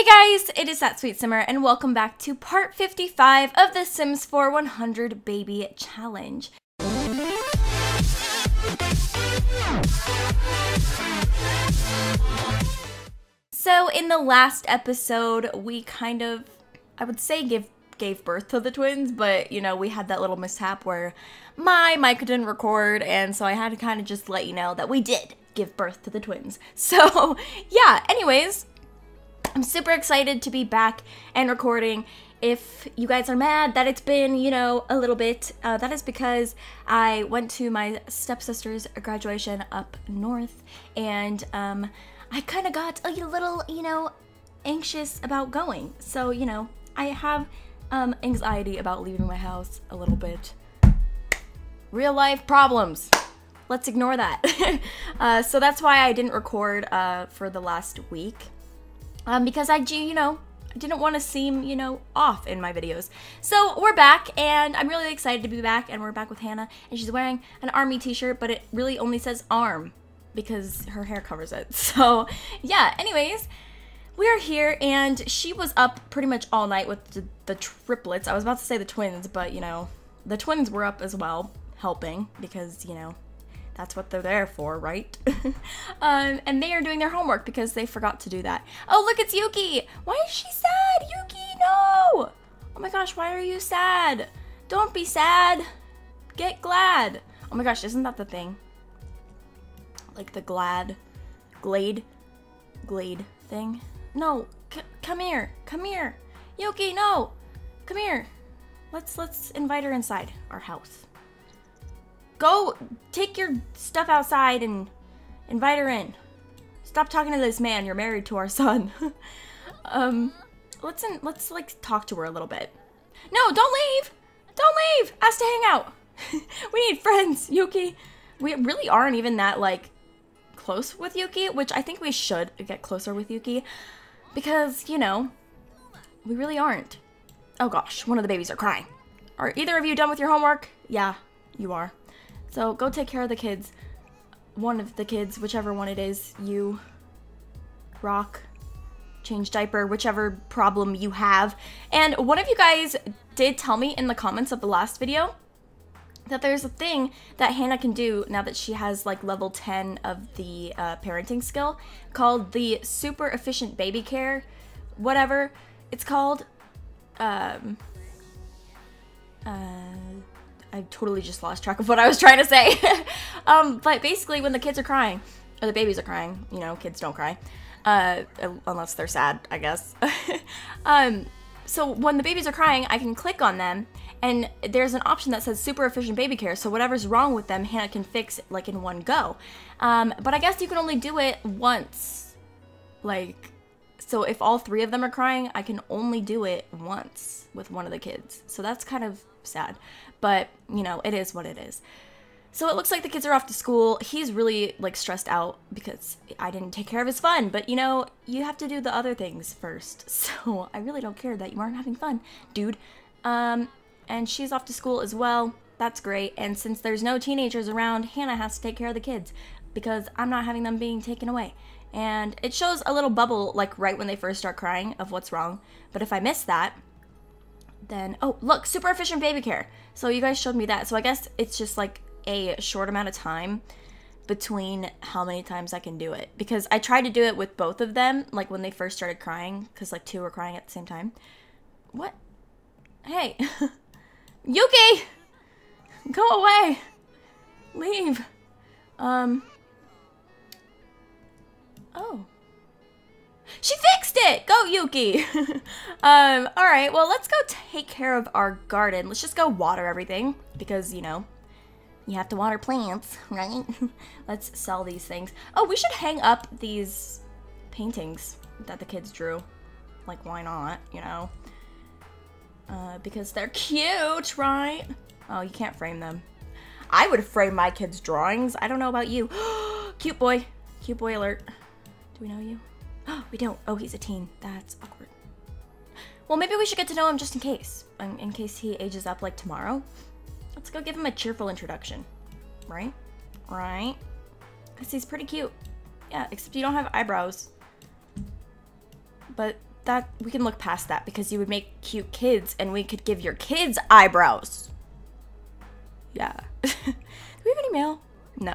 Hey guys, it is that sweet simmer, and welcome back to part 55 of the Sims 4 100 Baby Challenge. So, in the last episode, we kind of, I would say, give gave birth to the twins, but you know, we had that little mishap where my mic didn't record, and so I had to kind of just let you know that we did give birth to the twins. So, yeah, anyways, I'm super excited to be back and recording. If you guys are mad that it's been, you know, a little bit, uh, that is because I went to my stepsister's graduation up north and um, I kind of got a little, you know, anxious about going. So, you know, I have um, anxiety about leaving my house a little bit. Real life problems. Let's ignore that. uh, so that's why I didn't record uh, for the last week um, because I, you know, didn't want to seem, you know, off in my videos. So we're back, and I'm really excited to be back, and we're back with Hannah, and she's wearing an army t-shirt, but it really only says arm because her hair covers it. So yeah, anyways, we are here, and she was up pretty much all night with the, the triplets. I was about to say the twins, but, you know, the twins were up as well, helping, because, you know, that's what they're there for, right? um, and they are doing their homework because they forgot to do that. Oh, look, it's Yuki! Why is she sad? Yuki, no! Oh my gosh, why are you sad? Don't be sad. Get glad. Oh my gosh, isn't that the thing? Like the glad, glade, glade thing? No, come here, come here. Yuki, no! Come here. Let's, let's invite her inside our house. Go take your stuff outside and invite her in. Stop talking to this man. You're married to our son. um, let's in, let's like talk to her a little bit. No, don't leave. Don't leave. Ask to hang out. we need friends, Yuki. We really aren't even that like close with Yuki, which I think we should get closer with Yuki because, you know, we really aren't. Oh gosh, one of the babies are crying. Are either of you done with your homework? Yeah, you are. So go take care of the kids. One of the kids, whichever one it is, you, rock, change diaper, whichever problem you have. And one of you guys did tell me in the comments of the last video that there's a thing that Hannah can do now that she has like level 10 of the uh, parenting skill called the super efficient baby care, whatever it's called. Um, uh, I totally just lost track of what I was trying to say. um, but basically, when the kids are crying, or the babies are crying, you know, kids don't cry, uh, unless they're sad, I guess. um, so when the babies are crying, I can click on them, and there's an option that says super efficient baby care. So whatever's wrong with them, Hannah can fix like in one go. Um, but I guess you can only do it once. Like, so if all three of them are crying, I can only do it once with one of the kids. So that's kind of sad. But, you know, it is what it is. So it looks like the kids are off to school. He's really like stressed out because I didn't take care of his fun. But you know, you have to do the other things first. So I really don't care that you aren't having fun, dude. Um, and she's off to school as well. That's great. And since there's no teenagers around, Hannah has to take care of the kids because I'm not having them being taken away. And it shows a little bubble like right when they first start crying of what's wrong. But if I miss that, then, oh, look, super efficient baby care. So you guys showed me that. So I guess it's just like a short amount of time between how many times I can do it. Because I tried to do it with both of them, like when they first started crying, because like two were crying at the same time. What? Hey. Yuki! Go away! Leave. Um. Oh. She fixed it! Go, Yuki! um, alright, well, let's go take care of our garden. Let's just go water everything, because, you know, you have to water plants, right? let's sell these things. Oh, we should hang up these paintings that the kids drew. Like, why not, you know? Uh, because they're cute, right? Oh, you can't frame them. I would frame my kids' drawings. I don't know about you. cute boy. Cute boy alert. Do we know you? we don't. Oh, he's a teen. That's awkward. Well, maybe we should get to know him just in case. In, in case he ages up like tomorrow. Let's go give him a cheerful introduction. Right? Right? Because he's pretty cute. Yeah, except you don't have eyebrows. But that we can look past that because you would make cute kids and we could give your kids eyebrows. Yeah. Do we have any mail? No.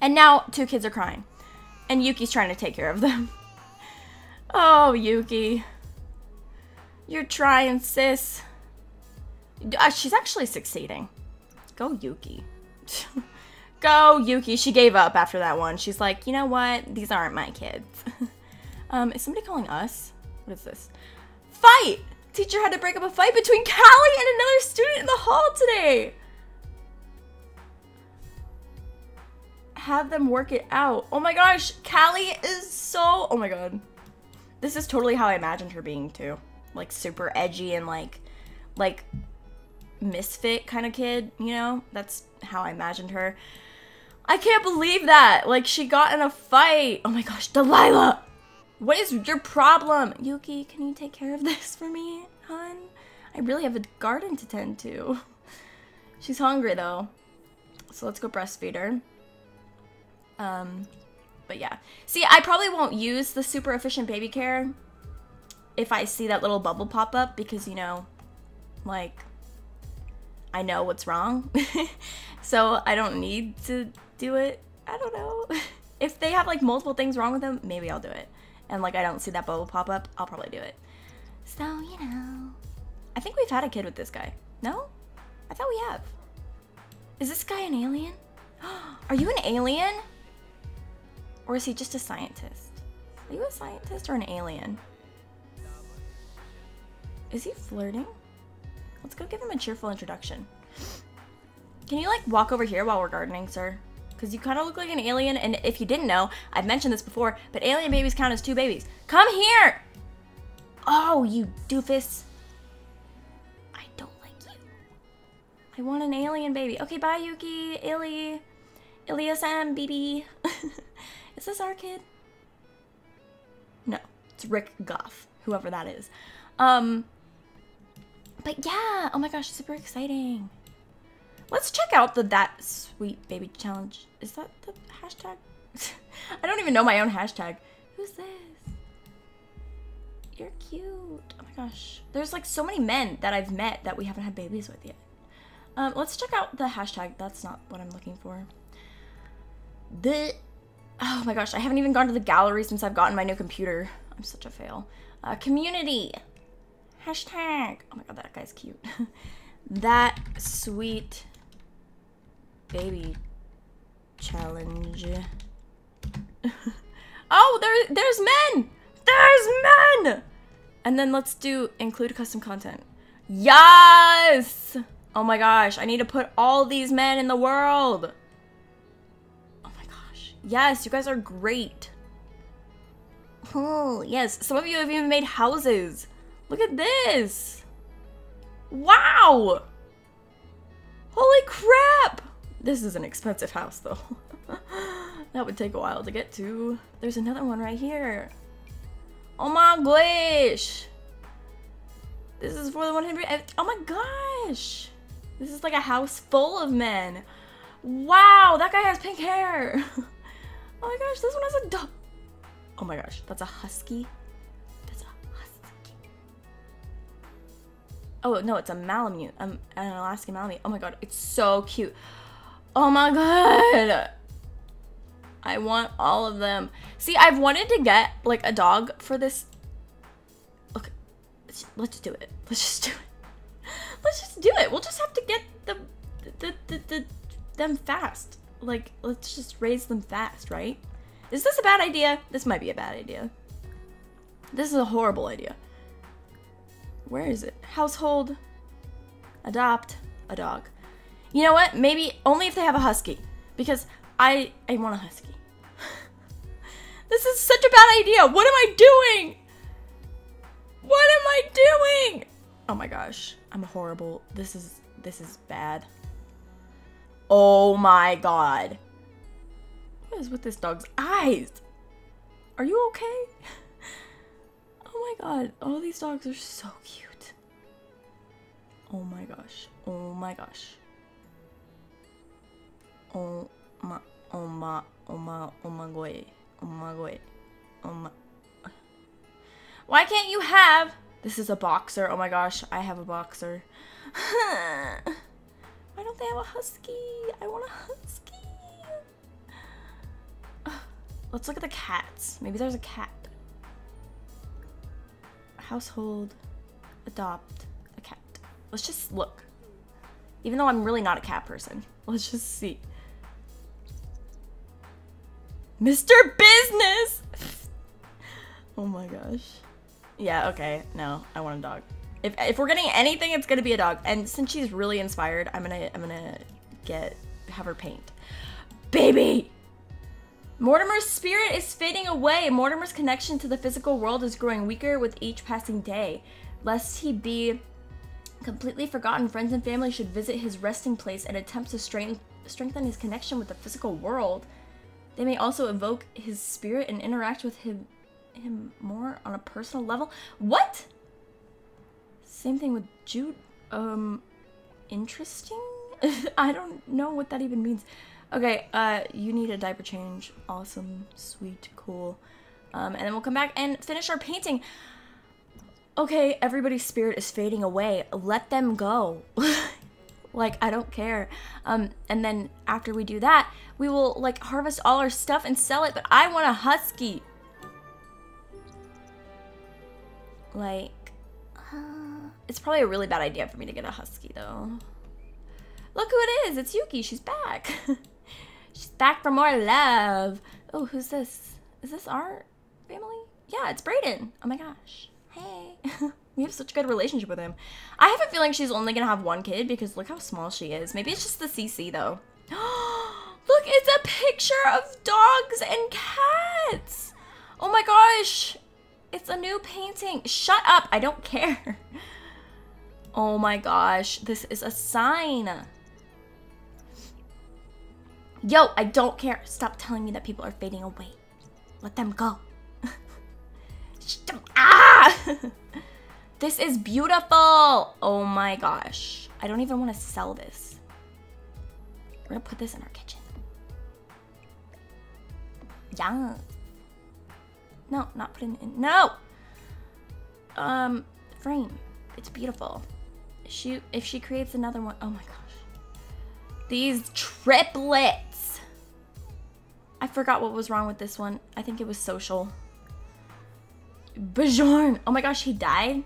And now two kids are crying. And Yuki's trying to take care of them. Oh, Yuki. You're trying, sis. Uh, she's actually succeeding. Go, Yuki. Go, Yuki. She gave up after that one. She's like, you know what? These aren't my kids. um, is somebody calling us? What is this? Fight! Teacher had to break up a fight between Callie and another student in the hall today. Have them work it out. Oh my gosh, Callie is so. Oh my god. This is totally how I imagined her being too. Like super edgy and like, like misfit kind of kid, you know? That's how I imagined her. I can't believe that. Like, she got in a fight. Oh my gosh, Delilah! What is your problem? Yuki, can you take care of this for me, hon? I really have a garden to tend to. She's hungry, though. So let's go breastfeed her. Um, but yeah. See, I probably won't use the super efficient baby care if I see that little bubble pop up because, you know, like, I know what's wrong. so I don't need to do it. I don't know. if they have like multiple things wrong with them, maybe I'll do it. And like I don't see that bubble pop up, I'll probably do it. So, you know. I think we've had a kid with this guy. No? I thought we have. Is this guy an alien? Are you an alien? Or is he just a scientist? Are you a scientist or an alien? Is he flirting? Let's go give him a cheerful introduction. Can you like walk over here while we're gardening, sir? Because you kind of look like an alien, and if you didn't know, I've mentioned this before, but alien babies count as two babies. Come here! Oh, you doofus. I don't like you. I want an alien baby. Okay, bye, Yuki, Illy, Ilya-san, BB. Is this our kid? No, it's Rick Goff, whoever that is. Um, but yeah, oh my gosh, super exciting. Let's check out the That Sweet Baby Challenge. Is that the hashtag? I don't even know my own hashtag. Who's this? You're cute. Oh my gosh. There's like so many men that I've met that we haven't had babies with yet. Um, let's check out the hashtag. That's not what I'm looking for. The... Oh my gosh, I haven't even gone to the gallery since I've gotten my new computer. I'm such a fail. Uh, community. Hashtag. Oh my god, that guy's cute. that sweet baby challenge. oh, there, there's men! There's men! And then let's do include custom content. Yes! Oh my gosh, I need to put all these men in the world. Yes, you guys are great. Oh, yes. Some of you have even made houses. Look at this! Wow! Holy crap! This is an expensive house, though. that would take a while to get to. There's another one right here. Oh my gosh! This is for the 100. Oh my gosh! This is like a house full of men. Wow, that guy has pink hair. oh my gosh, this one has a dog. Oh my gosh, that's a husky. That's a husky. Oh, no, it's a Malamute. Um, an Alaskan Malamute. Oh my god, it's so cute. Oh my god. I want all of them. See, I've wanted to get, like, a dog for this. Okay, let's, let's do it. Let's just do it. Let's just do it. We'll just have to get the, the, the, the, them fast. Like, let's just raise them fast, right? Is this a bad idea? This might be a bad idea. This is a horrible idea. Where is it? Household. Adopt a dog. You know what? Maybe only if they have a husky. Because I I want a husky. this is such a bad idea. What am I doing? What am I doing? Oh my gosh. I'm horrible. This is this is bad. Oh my god. What is with this dog's eyes? Are you okay? Oh my god, all these dogs are so cute. Oh my gosh. Oh my gosh. Oh my, oh my, oh my, oh my god. Oh my god. Oh my. Why can't you have... This is a boxer. Oh my gosh, I have a boxer. Why don't they have a husky? I want a husky. Let's look at the cats. Maybe there's a cat. Household. Adopt a cat. Let's just look. Even though I'm really not a cat person. Let's just see. Mr. Business! oh my gosh. Yeah, okay. No, I want a dog. If, if we're getting anything, it's gonna be a dog. And since she's really inspired, I'm gonna I'm gonna get have her paint. Baby! Mortimer's spirit is fading away. Mortimer's connection to the physical world is growing weaker with each passing day. Lest he be completely forgotten, friends and family should visit his resting place and attempt to strength strengthen his connection with the physical world. They may also evoke his spirit and interact with him him more on a personal level. What? Same thing with Jude. Um, interesting? I don't know what that even means. Okay, uh, you need a diaper change. Awesome, sweet, cool. Um, and then we'll come back and finish our painting. Okay, everybody's spirit is fading away. Let them go. like, I don't care. Um, and then after we do that, we will, like, harvest all our stuff and sell it. But I want a husky. Like, it's probably a really bad idea for me to get a husky, though. Look who it is. It's Yuki. She's back. She's back for more love. Oh, who's this? Is this our family? Yeah, it's Brayden. Oh my gosh. Hey. we have such a good relationship with him. I have a feeling she's only gonna have one kid because look how small she is. Maybe it's just the CC though. look, it's a picture of dogs and cats. Oh my gosh. It's a new painting. Shut up. I don't care. Oh my gosh. This is a sign. Yo, I don't care. Stop telling me that people are fading away. Let them go. ah! this is beautiful. Oh my gosh. I don't even want to sell this. We're going to put this in our kitchen. Yeah. No, not putting it in. No! Um, frame. It's beautiful. She, if she creates another one, oh my gosh. These triplets. I forgot what was wrong with this one. I think it was social. Bajorn. Oh my gosh, he died?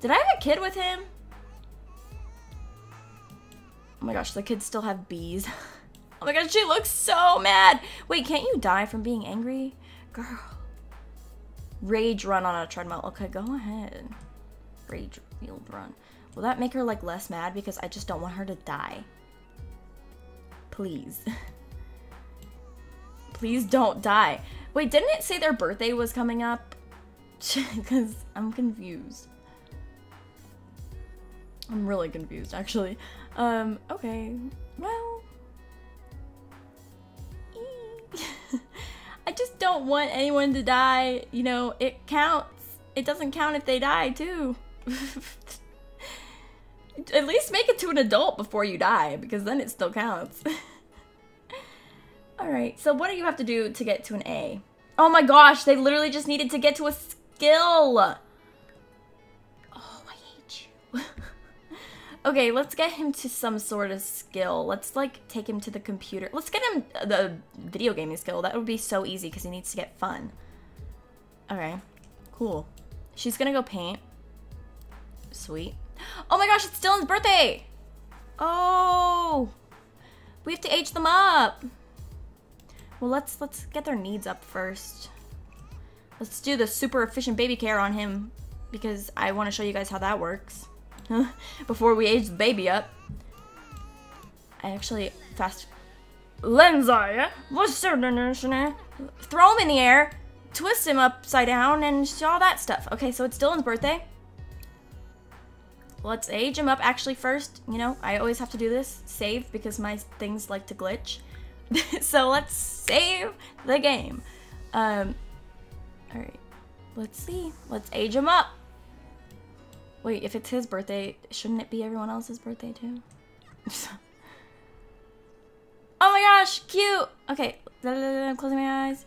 Did I have a kid with him? Oh my gosh, the kids still have bees. oh my gosh, she looks so mad. Wait, can't you die from being angry? Girl. Rage run on a treadmill. Okay, go ahead. Rage field run. Will that make her like less mad? Because I just don't want her to die. Please. Please don't die. Wait, didn't it say their birthday was coming up? Because I'm confused. I'm really confused, actually. Um, okay. Well... I just don't want anyone to die. You know, it counts. It doesn't count if they die, too. At least make it to an adult before you die, because then it still counts. Alright, so what do you have to do to get to an A? Oh my gosh, they literally just needed to get to a skill! Oh, I hate you. okay, let's get him to some sort of skill. Let's, like, take him to the computer. Let's get him the video gaming skill. That would be so easy because he needs to get fun. Okay, cool. She's gonna go paint. Sweet. Oh my gosh, it's Dylan's birthday! Oh! We have to age them up! Well, let's let's get their needs up first. Let's do the super efficient baby care on him because I want to show you guys how that works before we age the baby up. I actually fast Lenzai, throw him in the air, twist him upside down, and all that stuff. Okay, so it's Dylan's birthday. Let's age him up actually first. You know, I always have to do this. Save because my things like to glitch. so let's save the game. Um, all right, let's see. Let's age him up. Wait, if it's his birthday, shouldn't it be everyone else's birthday too? oh my gosh, cute. Okay, I'm closing my eyes.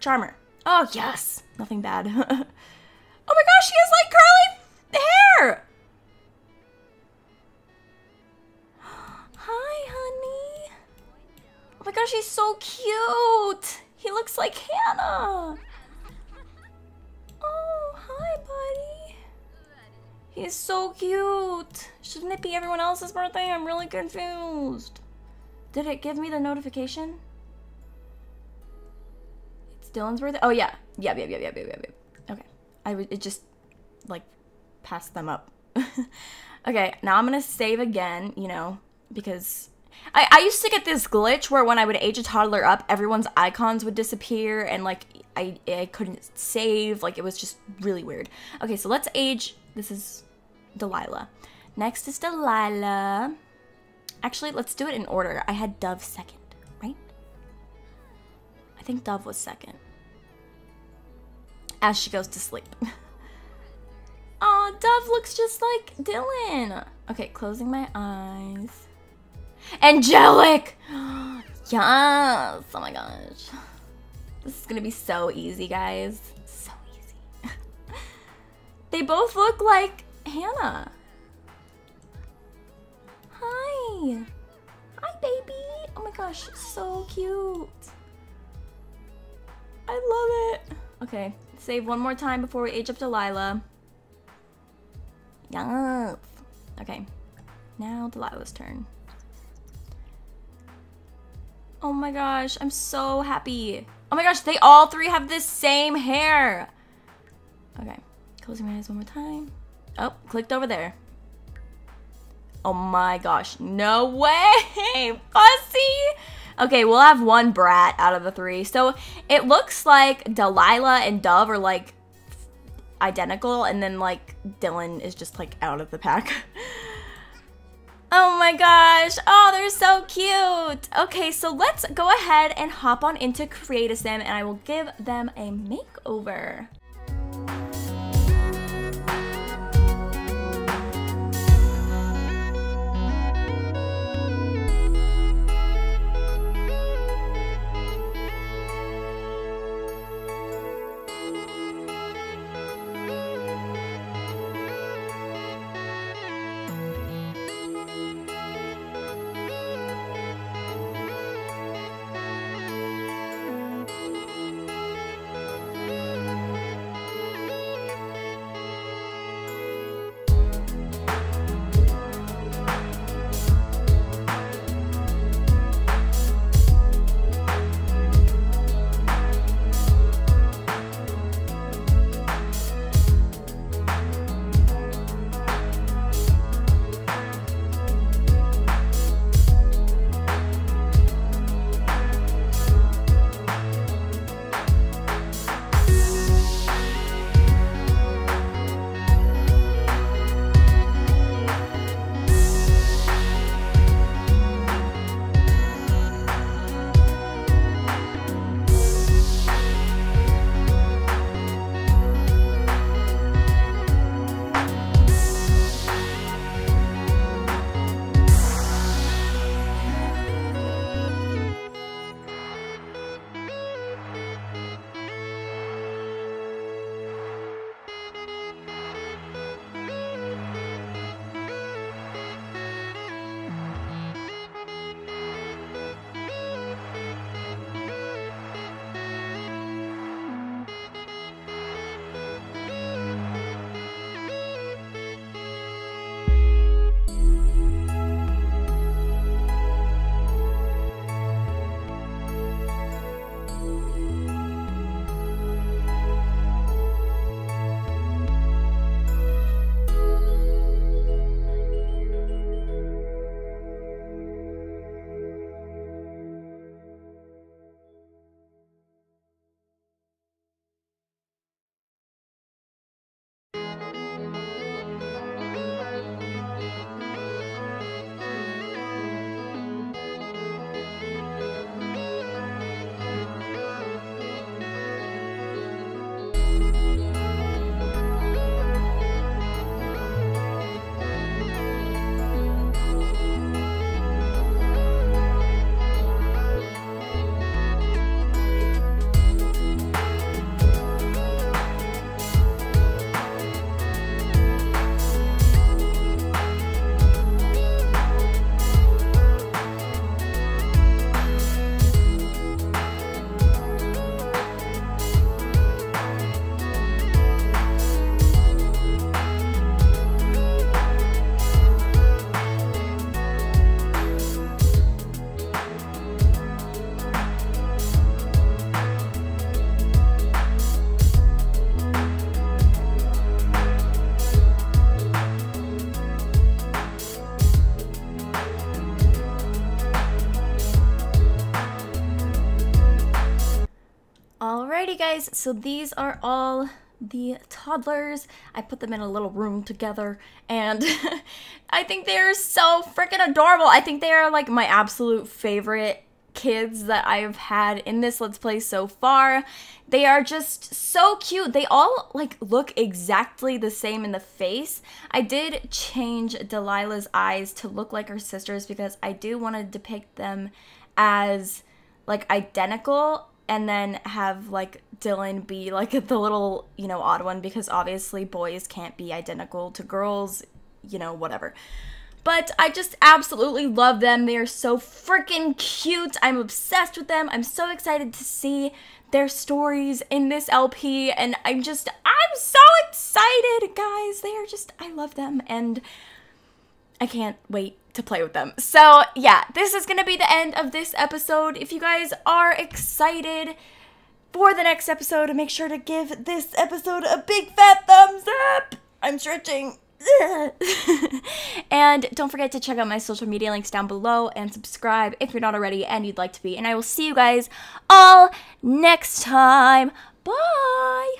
Charmer. Oh, yes. Nothing bad. oh my gosh, she has like curly hair. Hi, honey. Oh my gosh, he's so cute. He looks like Hannah. Oh, hi, buddy. He's so cute. Shouldn't it be everyone else's birthday? I'm really confused. Did it give me the notification? It's Dylan's birthday? Oh, yeah. Yeah, yeah, yeah, yeah, yeah, yeah. Okay. I would, it just, like, passed them up. okay, now I'm gonna save again, you know, because I, I used to get this glitch where when I would age a toddler up, everyone's icons would disappear and like I, I couldn't save. Like it was just really weird. Okay, so let's age. This is Delilah. Next is Delilah. Actually, let's do it in order. I had Dove second, right? I think Dove was second. As she goes to sleep. Dove looks just like Dylan. Okay, closing my eyes. Angelic! yes! Oh my gosh. This is gonna be so easy, guys. So easy. they both look like Hannah. Hi! Hi, baby! Oh my gosh, so cute. I love it. Okay, save one more time before we age up Delilah. Yes. Okay, now Delilah's turn. Oh my gosh, I'm so happy. Oh my gosh, they all three have the same hair. Okay, closing my eyes one more time. Oh, clicked over there. Oh my gosh, no way, Fussy. Okay, we'll have one brat out of the three. So it looks like Delilah and Dove are like identical, and then like Dylan is just like out of the pack. Oh my gosh. Oh, they're so cute. Okay, so let's go ahead and hop on into Create a Sim and I will give them a makeover. Guys, so these are all the toddlers. I put them in a little room together and I think they're so freaking adorable. I think they are like my absolute favorite kids that I've had in this Let's Play so far. They are just so cute. They all like look exactly the same in the face. I did change Delilah's eyes to look like her sisters because I do want to depict them as like identical and then have like Dylan be like the little, you know, odd one because obviously boys can't be identical to girls, you know, whatever. But I just absolutely love them. They are so freaking cute. I'm obsessed with them. I'm so excited to see their stories in this LP and I'm just I'm so excited, guys. They are just I love them and I can't wait to play with them. So, yeah, this is going to be the end of this episode. If you guys are excited for the next episode, make sure to give this episode a big fat thumbs up. I'm stretching. and don't forget to check out my social media links down below and subscribe if you're not already and you'd like to be. And I will see you guys all next time. Bye.